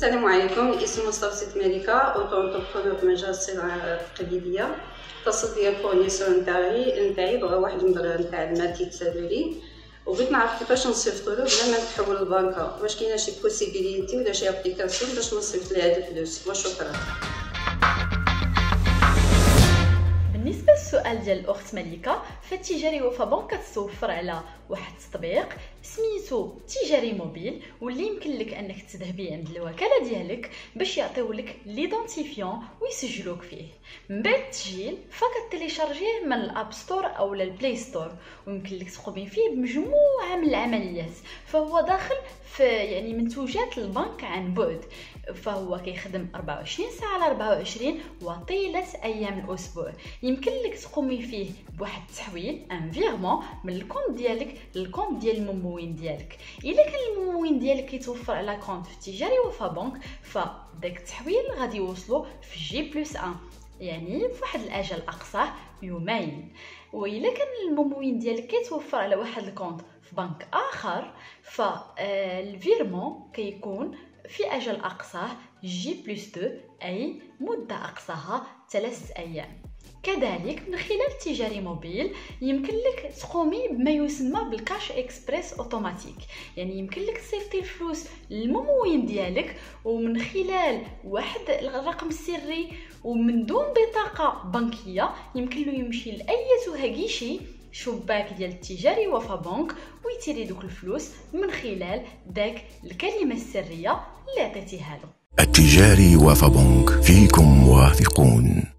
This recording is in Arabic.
السلام عليكم. مصطفى السيدة مليكة auto-entrepreneur في مجال الصناعة التقليدية اتصلت بيا ال fournisseur نتاعي نتاعي بغا واحد المبلغ نتاع المال تسالولي وبغيت نعرف كيفاش نصيفطو له بلا ما نتحول للبنكة واش كاينة شي possibilité ولا شي application باش نصيفط ليه هاد الفلوس؟ وشكرا بالنسبة للسؤال ديال الأخت مليكة فالتجاري وفا بنك كتوفر على واحد التطبيق سميتو تجاري موبيل واللي يمكن لك أنك تذهبي عند الوكالة ديالك باش يعطيو لك l'identifiant ويسجلوك فيه. من بعد التسجيل فكت télécharger يه من ال App Store أو ال Play Store ويمكن لك تقومي فيه بمجموعة من العمليات. فهو داخل في يعني منتوجات البنك عن بعد. فهو كيخدم 24 ساعة على 24 وطيلة أيام الأسبوع. يمكن لك تقومي فيه بواحد التحويل un virement من ال compte ديالك لل compte ديال الممول ديالك. إلا كان الممول ديالك كيتوفر على compte في تجاري وفا بنك فداك التحويل غادي يوصلو في J plus 1 يعني في واحد الأجل أقصاه يومين. وإلا كان الممول ديالك كيتوفر على واحد ال compte في بنك آخر فال virement كيكون في أجل أقصاه J plus 2 أي مدة أقصاها 3 أيام. كذلك من خلال تجاري موبيل يمكن لك تقومي بما يسمى بال cash express automatique يعني يمكن لك تصيفطي الفلوس للممول ديالك ومن خلال واحد الرقم السري ومن دون بطاقة بنكية يمكن له يمشي لأي guichet شباك ديال التجاري وفا بنك وي tirer دوك الفلوس من خلال داك الكلمة السرية اللي عطيتيها له. التجاري وفا بنك فيكم واثقون.